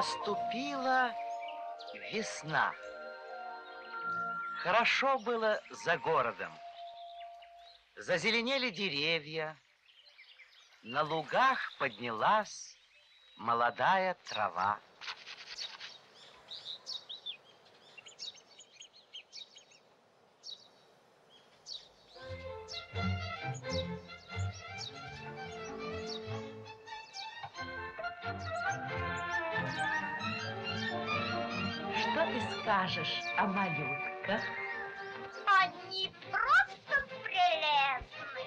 Наступила весна. Хорошо было за городом. Зазеленели деревья, на лугах поднялась молодая трава. Что ты скажешь о малютках? Они просто прелестны.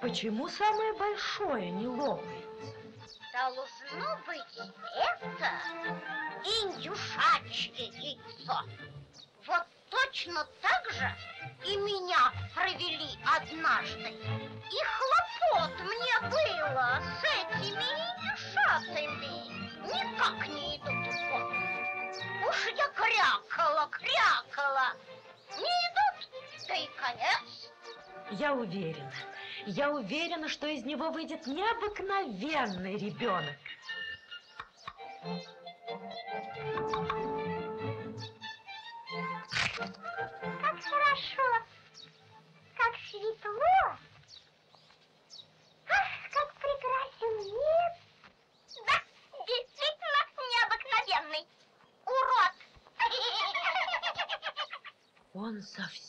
Почему самое большое не лопается? Должно быть это индюшачье яйцо. Точно так же и меня провели однажды. И хлопот мне было с этими индюшатами. Никак не идут в. Уж я крякала, крякала. Не идут, да и конец. Я уверена, я уверена, что из него выйдет необыкновенный ребенок. Как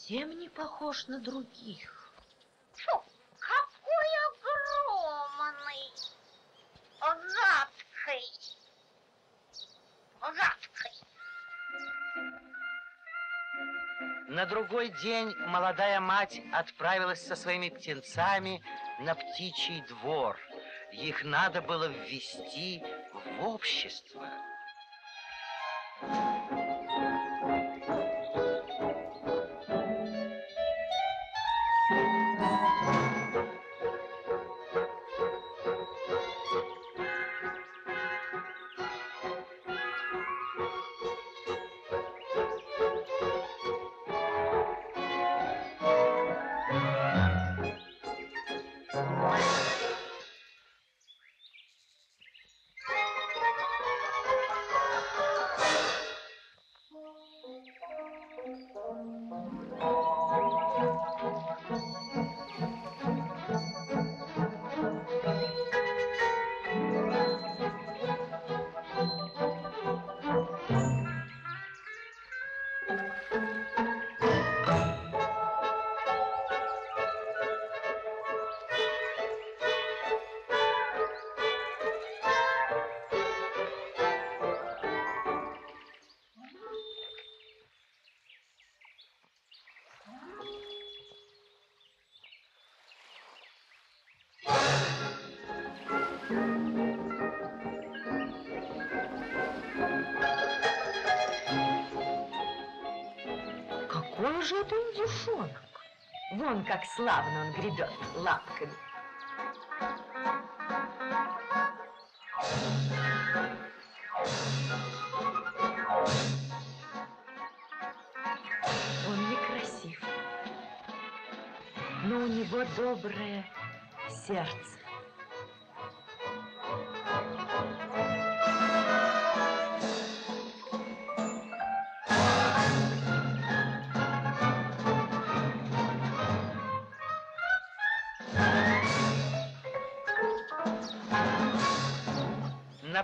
совсем не похож на других. Фу, какой огромный. Гадкий. Гадкий. На другой день молодая мать отправилась со своими птенцами на птичий двор. Их надо было ввести в общество. Какой же это индюшонок? Вон как славно он гребет лапками. Он некрасив, но у него доброе сердце.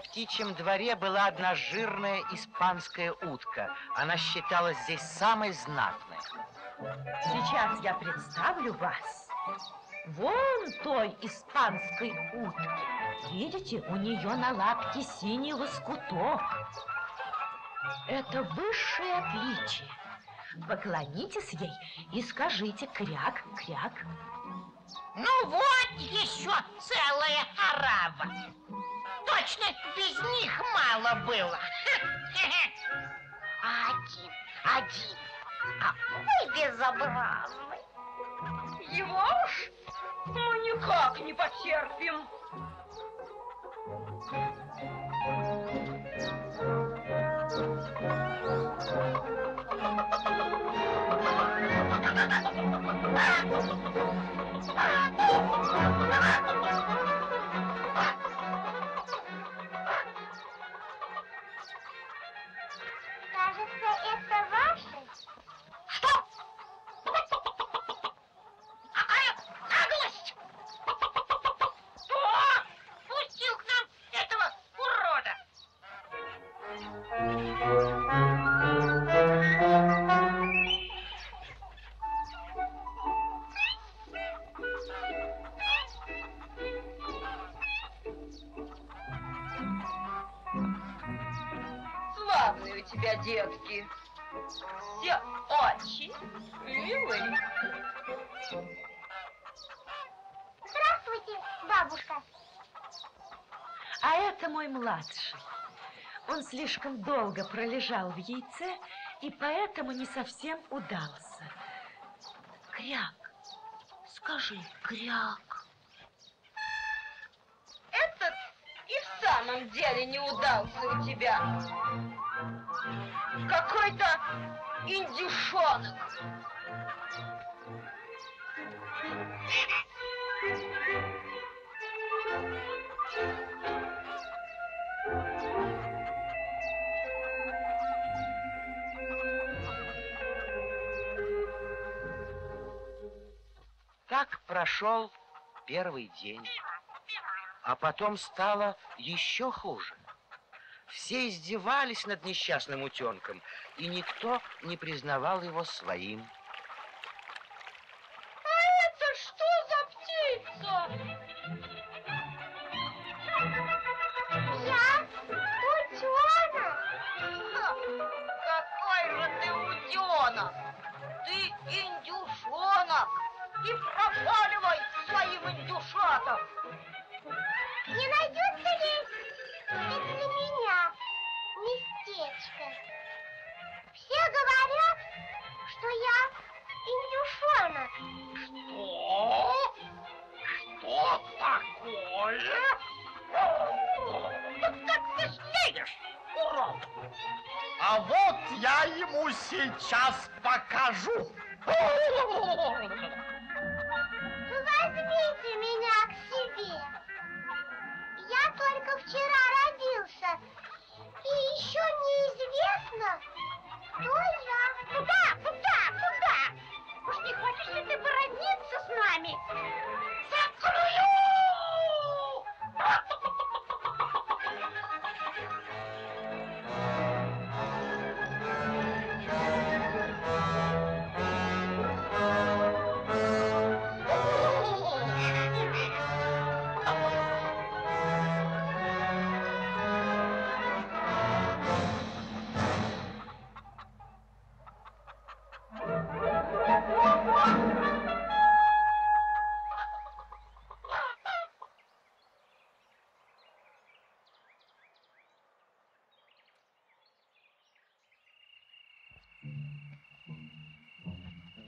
Птичьем дворе была одна жирная испанская утка. Она считалась здесь самой знатной. Сейчас я представлю вас вон той испанской утки. Видите, у нее на лапке синий лоскуток. Это высшее отличие. Поклонитесь ей и скажите кряк-кряк. Ну вот еще целая арава. Точно без них мало было. Один, один. Какой безобразный. Его уж мы никак не потерпим. Славные у тебя детки. Все очень милые. Здравствуйте, бабушка. А это мой младший. Слишком долго пролежал в яйце и поэтому не совсем удался. Кряк, скажи, кряк. Этот и в самом деле не удался у тебя. Какой-то индюшонок. Так прошел первый день. А потом стало еще хуже. Все издевались над несчастным утенком, и никто не признавал его своим. Местечко? Все говорят, что я индюшонок. Что? Что такое? Да как ты смеешь, урод? А вот я ему сейчас покажу. Возьмите меня к себе. Я только вчера родился. И еще неизвестно, кто я.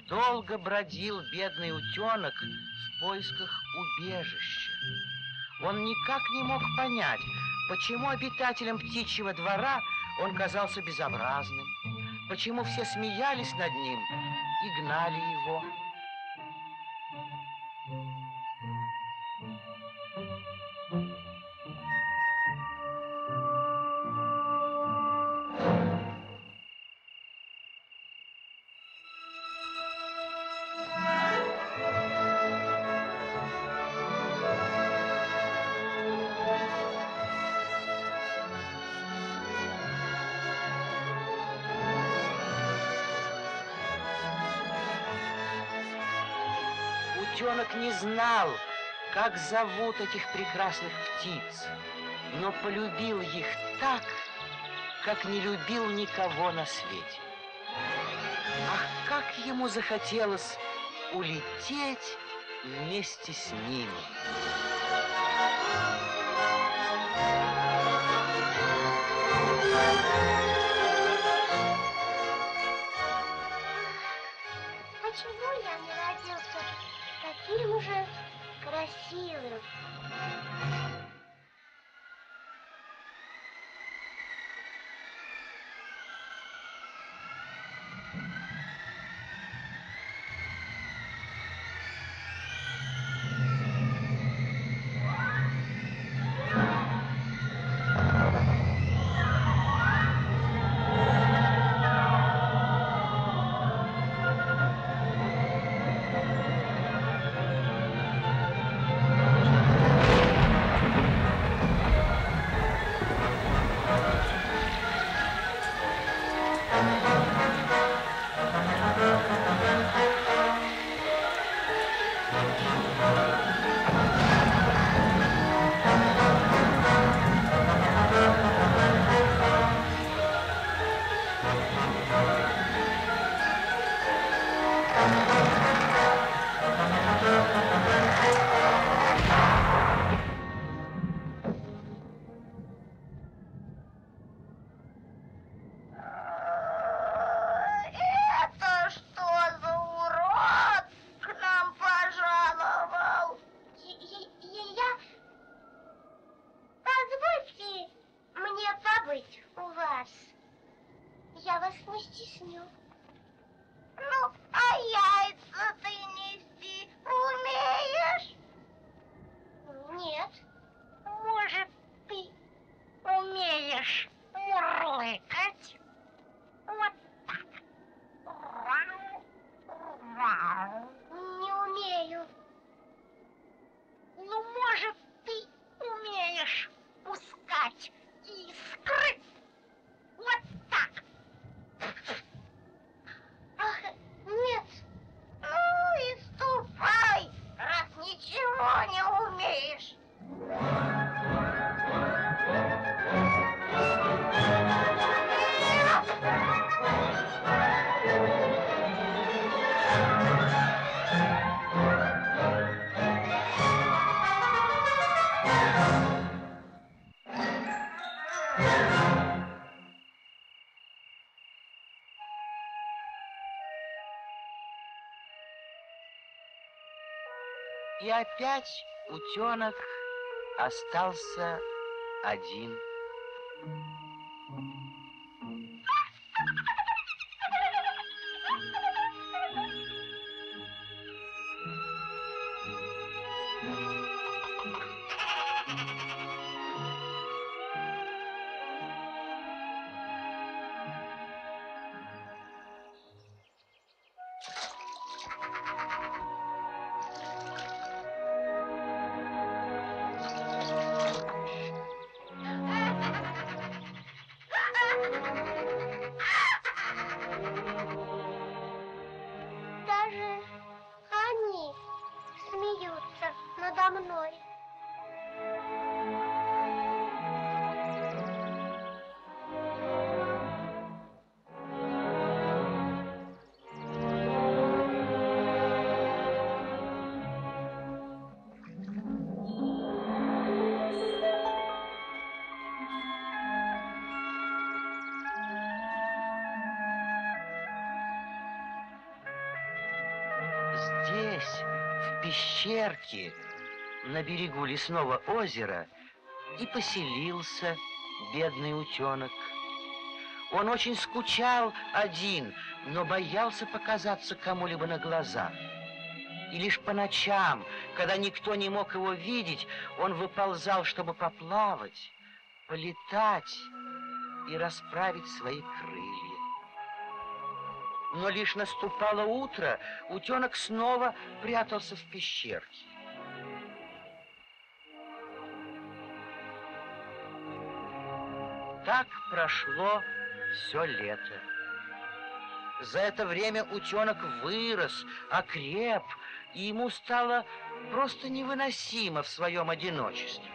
Долго бродил бедный утенок в поисках убежища. Он никак не мог понять, почему обитателям птичьего двора он казался безобразным, почему все смеялись над ним и гнали его. Утенок не знал, как зовут этих прекрасных птиц, но полюбил их так, как не любил никого на свете. Ах, как ему захотелось улететь вместе с ними. Таким же красивым? Вас. Я вас не стесню. Ну, а яйца ты нести умеешь? Нет. Может, ты умеешь мурлыкать? Вот так. Вау, вау. Опять утенок остался один. Даже они смеются надо мной. Пещерке, на берегу лесного озера, и поселился бедный утенок. Он очень скучал один, но боялся показаться кому-либо на глаза. И лишь по ночам, когда никто не мог его видеть, он выползал, чтобы поплавать, полетать и расправить свои крылья. Но лишь наступало утро, утенок снова прятался в пещерке. Так прошло все лето. За это время утенок вырос, окреп, и ему стало просто невыносимо в своем одиночестве.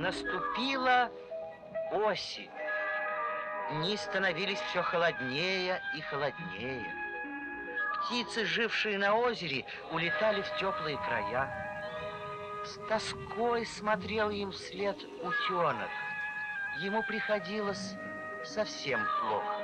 Наступила осень. Дни становились все холоднее и холоднее. Птицы, жившие на озере, улетали в теплые края. С тоской смотрел им вслед утенок. Ему приходилось совсем плохо.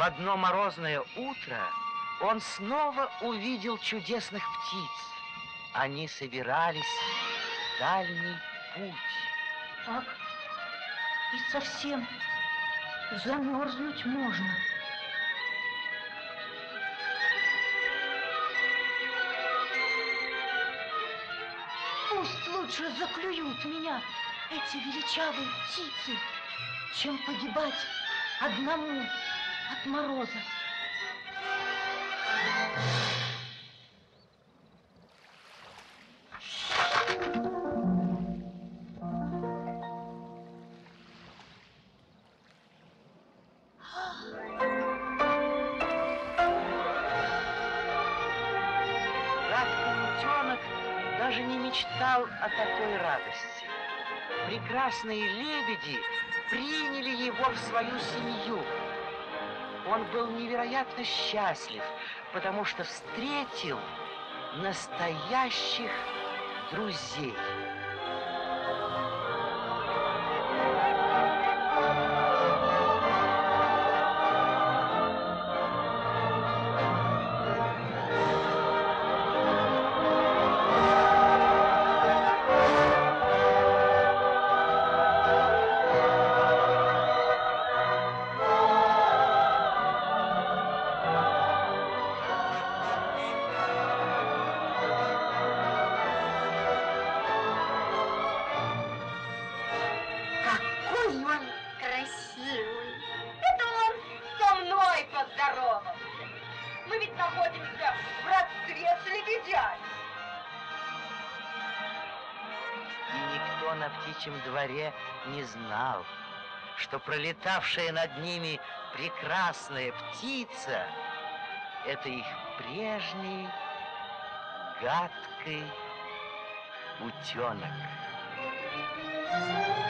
В одно морозное утро он снова увидел чудесных птиц. Они собирались в дальний путь. Так, и совсем замерзнуть можно. Пусть лучше заклюют меня эти величавые птицы, чем погибать одному от мороза. Даже не мечтал о такой радости. Прекрасные лебеди приняли его в свою семью. Он был невероятно счастлив, потому что встретил настоящих друзей. Птичьем дворе не знал, что пролетавшая над ними прекрасная птица — это их прежний гадкий утенок. Thank